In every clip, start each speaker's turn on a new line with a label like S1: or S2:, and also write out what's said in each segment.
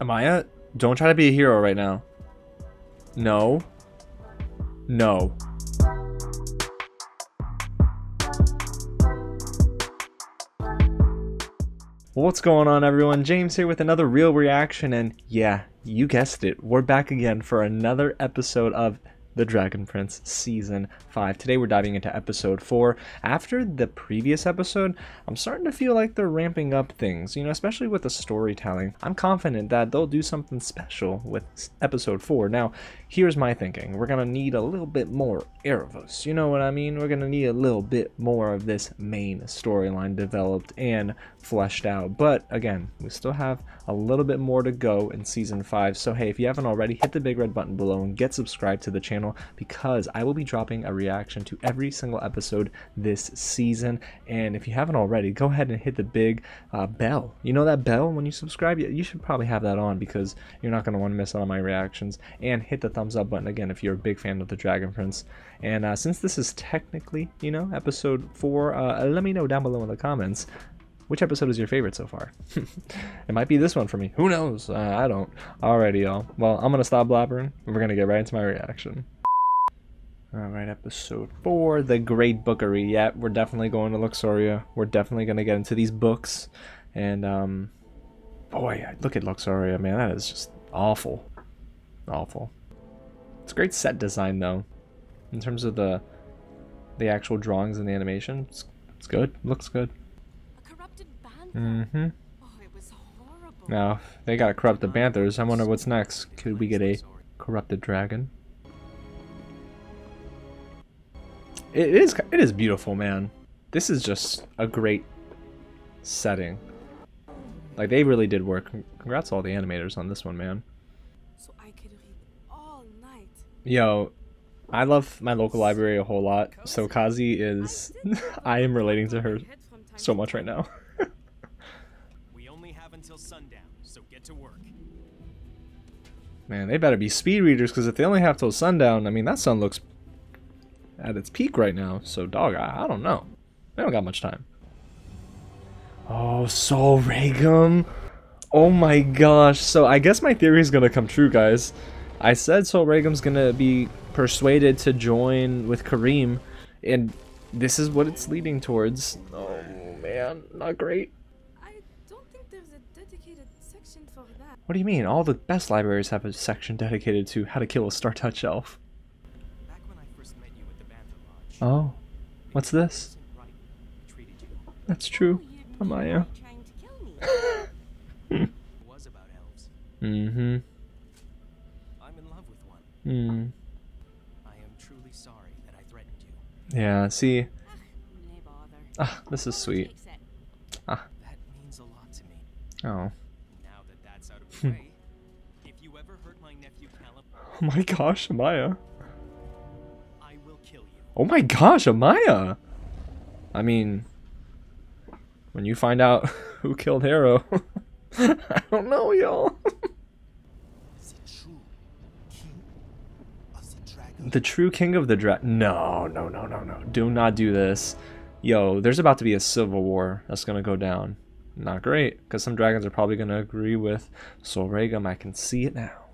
S1: Amaya, don't try to be a hero right now. No. No. What's going on everyone? James here with another real reaction and yeah, you guessed it. We're back again for another episode of the Dragon Prince Season 5. Today we're diving into Episode 4. After the previous episode, I'm starting to feel like they're ramping up things, you know, especially with the storytelling. I'm confident that they'll do something special with Episode 4. Now, here's my thinking. We're going to need a little bit more Aaravos, you know what I mean? We're going to need a little bit more of this main storyline developed and fleshed out. But again, we still have a little bit more to go in Season 5. So hey, if you haven't already, hit the big red button below and get subscribed to the channel channel because I will be dropping a reaction to every single episode this season. And if you haven't already, go ahead and hit the big uh, bell. You know that bell when you subscribe? You should probably have that on because you're not going to want to miss out on my reactions. And hit the thumbs up button again if you're a big fan of the Dragon Prince. And uh, since this is technically, you know, episode 4, uh, let me know down below in the comments which episode is your favorite so far? it might be this one for me. Who knows? Uh, I don't. Alrighty, y'all. Well, I'm to stop blabbering, we're to get right into my reaction. Alright, episode 4, The Great Bookery. Yeah, we're definitely going to Luxoria. We're definitely going to get into these books. And, um, boy, look at Luxoria, man. That is just awful. Awful. It's great set design, though. In terms of the the actual drawings and the animation, it's, it's good. Looks good. Mm-hmm. Oh, now, they got corrupted banthers. I wonder what's next. Could we get a corrupted dragon? It is it is beautiful, man. This is just a great setting. Like they really did work. Congrats to all the animators on this one, man. So i could all night Yo, I love my local library a whole lot. So Kazi is I am relating to her so much right now. Until sundown, so get to work. Man, they better be speed readers, because if they only have till sundown, I mean, that sun looks at its peak right now. So, dog, I, I don't know. They don't got much time. Oh, Sol Regus. Oh my gosh. So, I guess my theory is going to come true, guys. I said Sol Regus's going to be persuaded to join with Karim, and this is what it's leading towards. Oh, man. Not great. What do you mean? All the best libraries have a section dedicated to how to kill a Startouch elf. Oh, what's this? That's true, Amaya. mm-hmm. I'm in love with one. Hmm. I am truly sorry that I threatened you. Yeah, see. Ah, this is sweet. Ah. That means a lot to me. Oh. Oh my gosh, Amaya. Oh my gosh, Amaya! I mean, when you find out who killed Harrow, I don't know, y'all. the true king of the dragon. No, no, no, no, no. Do not do this. Yo, there's about to be a civil war that's gonna go down. Not great, because some dragons are probably going to agree with Sol Regus. I can see it now.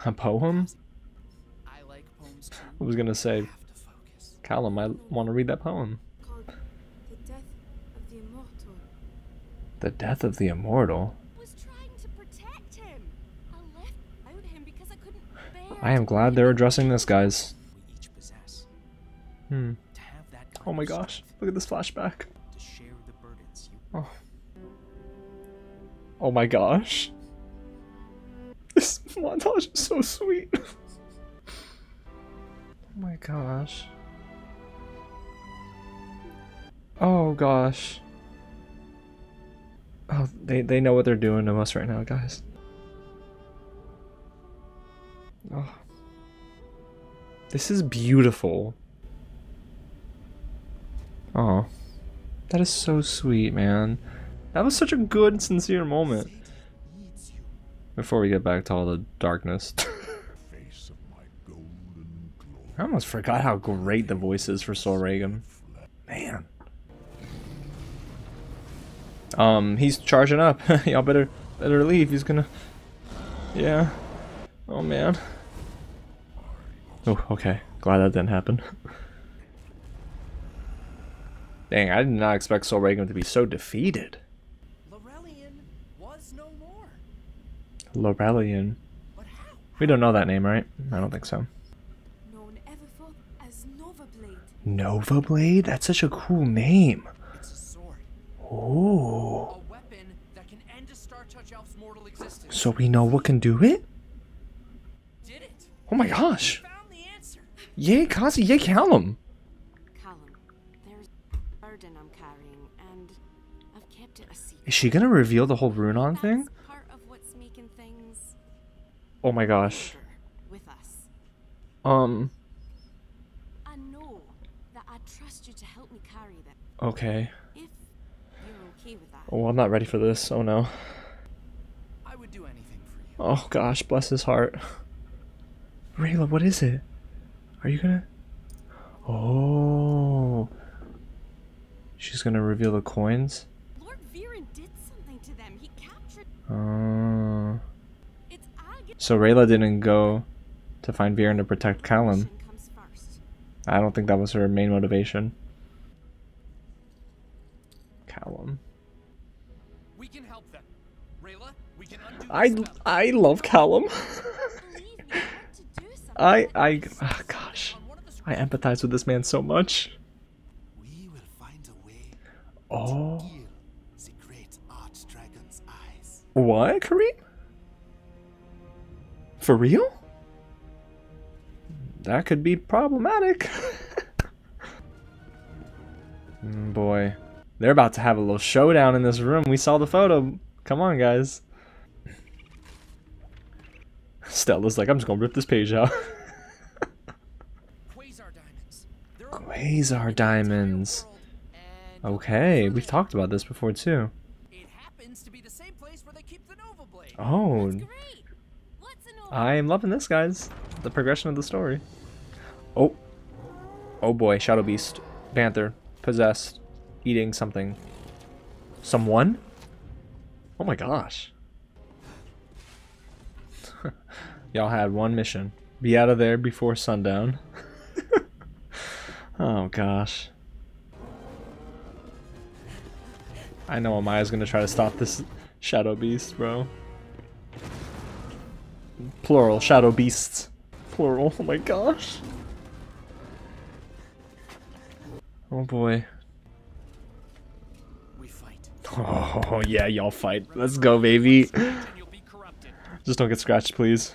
S1: A poem? I like poems too. I was going to say, Callum, I want to read that poem. The Death of the Immortal. The Death of the Immortal? I am glad they're addressing this, guys. Hmm. Oh my gosh, look at this flashback. Oh. Oh my gosh. This montage is so sweet. oh my gosh. Oh gosh. Oh, they, they know what they're doing to us right now, guys. Oh. This is beautiful. Oh. That is so sweet, man. That was such a good, sincere moment. Before we get back to all the darkness. I almost forgot how great the voice is for Sol Regus. Man. Um, he's charging up. Y'all better Let her leave. He's gonna. Yeah. Oh man. Oh, okay. Glad that didn't happen. Dang, I did not expect Sol Regus to be so defeated.
S2: Laurelian was no more.
S1: Laurelian.
S2: But?
S1: We don't know that name, right? I don't think so.
S3: known everforth as Nova Blade.
S1: Nova Blade? That's such a cool name.
S2: It's a sword.
S1: Oh.
S2: A weapon that can end a Startouch Elf's mortal existence.
S1: So we know what can do it?
S2: Did it?
S1: Oh my gosh.
S2: Found the answer.
S1: Yay, Kazi, yay, Callum.
S3: Callum, there's a burden I'm carrying, and I've kept it a secret.
S1: Is she gonna reveal the whole
S3: Runaan
S1: thing? Oh my gosh.
S3: with us.
S1: Um,
S3: I know that I trust you to help me carry that.
S1: okay.
S3: If you're okay with that.
S1: Oh, I'm not ready for this. Oh no.
S2: I would do anything for you.
S1: Oh gosh, bless his heart. Rayla, what is it? Are you gonna? Oh. She's gonna reveal the coins?
S3: Lord Viren did something to them. He captured.
S1: Uh. So Rayla didn't go to find Viren to protect Callum. I don't think that was her main motivation. Callum.
S2: We can help them. Rayla, we can undo
S1: I. I love Callum.
S3: I want to do something.
S1: I I ah, gosh.
S2: On one of the
S1: I empathize with this man so much.
S4: We will find a way
S1: Oh.
S4: to the great archdragon's eyes.
S1: What, Karim? For real? That could be problematic. Mm, Boy, they're about to have a little showdown in this room. We saw the photo. Come on, guys. Stella's like, I'm just gonna rip this page out.
S2: Quasar diamonds.
S1: Quasar diamonds. Okay, we've talked about this before too.
S2: It happens to be the same place where they keep the Nova Blade.
S1: Oh, I am loving this, guys. The progression of the story. Oh. Oh boy, Shadow Beast. Panther. Possessed. Eating something. Someone? Oh my gosh. Y'all had one mission. Be out of there before sundown. oh gosh. I know Amaya's gonna try to stop this Shadow Beast, bro. Plural, shadow beasts. Plural, oh my gosh. Oh boy.
S2: We fight.
S1: Oh yeah, y'all fight. Let's go, baby.
S2: And you'll be corrupted.
S1: Just don't get scratched, please.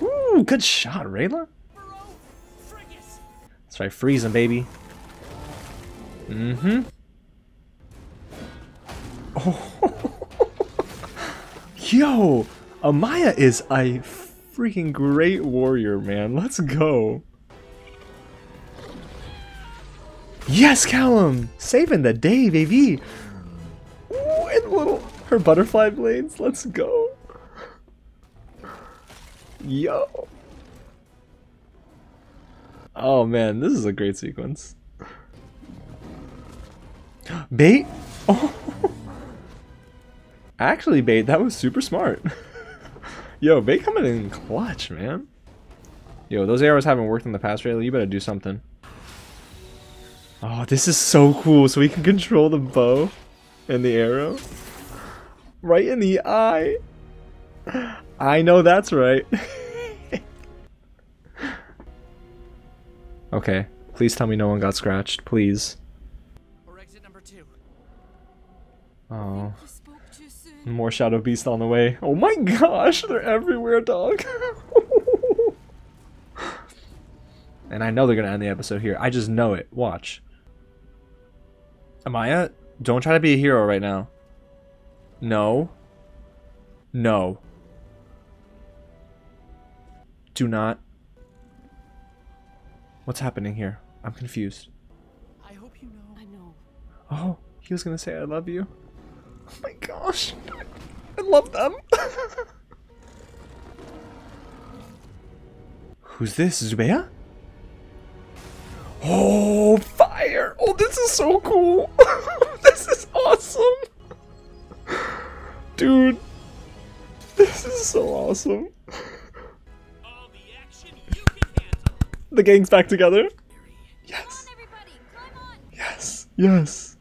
S1: Ooh, good shot, Rayla.
S2: Burrow, Frigus.
S1: That's right, freeze him, baby. Mm-hmm. Oh. Yo, Amaya is a freaking great warrior, man. Let's go. Yes, Callum! Saving the day, baby! Ooh, and little her butterfly blades. Let's go. Yo. Oh man, this is a great sequence. Bait? Oh. Actually, Bait, that was super smart. Yo, Bait coming in clutch, man. Yo, those arrows haven't worked in the past, Rayla. You better do something. Oh, this is so cool. So we can control the bow and the arrow. Right in the eye. I know that's right. okay. Please tell me no one got scratched. Please.
S2: Or exit number two.
S1: Oh.
S3: You spoke too soon.
S1: More Shadow Beast on the way. Oh my gosh, they're everywhere, dog. and I know they're gonna end the episode here. I just know it. Watch. Amaya, don't try to be a hero right now. No. No. Do not. What's happening here? I'm confused.
S2: I hope you know.
S3: I know.
S1: Oh, he was gonna say I love you. Oh my gosh. I love them. Who's this? Zubeia? Oh, fire! Oh, this is so cool! this is awesome! Dude, this is so awesome.
S2: The action you can handle.
S1: The gang's back together. Yes.
S3: everybody, climb on!
S1: Yes. Yes.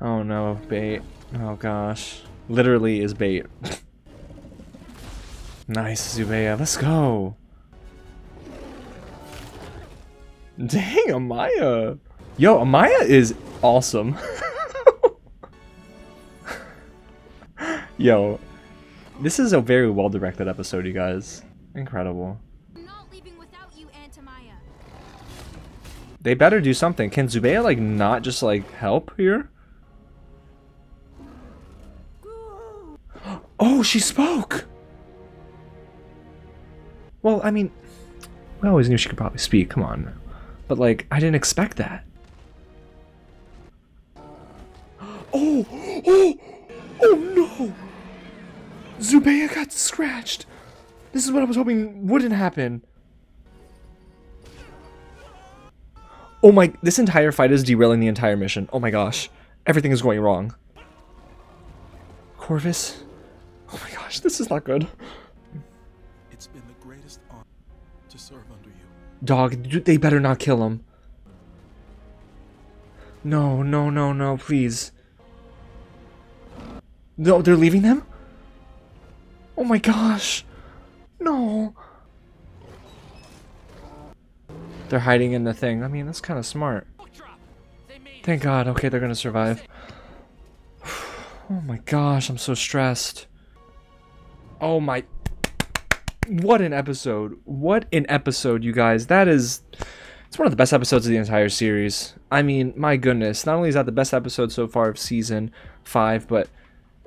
S1: Oh no, bait. Oh gosh. Literally is bait. nice, Zubeia. Let's go. Dang, Amaya. Yo, Amaya is awesome. Yo, this is a very well directed episode, you guys. Incredible.
S3: Not leaving without you.
S1: They better do something. Can Zubeia like not just like help here? Oh, she spoke. Well, I mean, we always knew she could probably speak. Come on, but like, I didn't expect that. Oh, oh, oh no! Zubeia got scratched. This is what I was hoping wouldn't happen. Oh my, this entire fight is derailing the entire mission. Oh my gosh. Everything is going wrong. Corvus? Oh my gosh, this is not good.
S4: It's been the greatest honor to serve under you.
S1: Dog, they better not kill him. No, no, no, no, please. No, they're leaving them? Oh my gosh. No. They're hiding in the thing. I mean, that's kind of smart.
S2: Drop. They made
S1: Thank God. Okay, they're gonna survive. Oh my gosh, I'm so stressed. Oh my. What an episode. What an episode, you guys. That is. It's one of the best episodes of the entire series. I mean, my goodness. Not only is that the best episode so far of season 5, but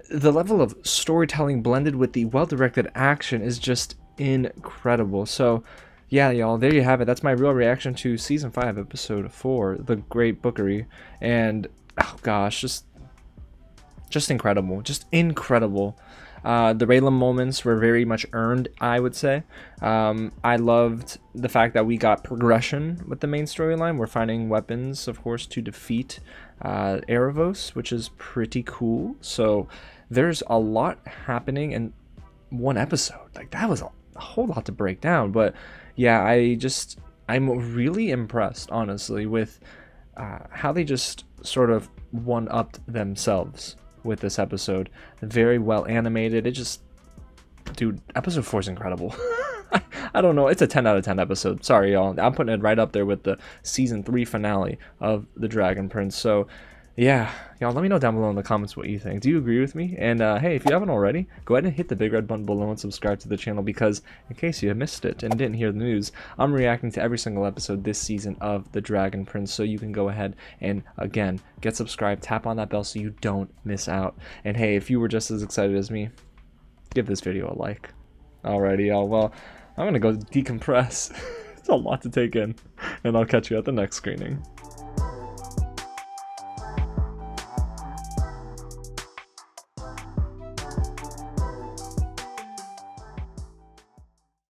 S1: the level of storytelling blended with the well directed action is just incredible. So, yeah, y'all, there you have it. That's my real reaction to season 5, episode 4, The Great Bookery. And, oh gosh, just just incredible, just incredible. Uh, the Rayllum moments were very much earned, I would say. Um, I loved the fact that we got progression with the main storyline. We're finding weapons, of course, to defeat uh, which is pretty cool. So there's a lot happening in one episode. Like that was a, a whole lot to break down. But yeah, I just I'm really impressed, honestly, with uh, how they just sort of one upped themselves with this episode. Very well animated. It just, dude, episode four is incredible. I don't know. It's a 10 out of 10 episode. Sorry, y'all. I'm putting it right up there with the season three finale of The Dragon Prince. So, yeah, y'all, let me know down below in the comments what you think. Do you agree with me? And uh, hey, if you haven't already, go ahead and hit the big red button below and subscribe to the channel because, in case you missed it and didn't hear the news, I'm reacting to every single episode this season of The Dragon Prince. So you can go ahead and, again, get subscribed, tap on that bell so you don't miss out. And hey, if you were just as excited as me, give this video a like. Alrighty, y'all. Well, I'm gonna go decompress. it's a lot to take in, and I'll catch you at the next screening.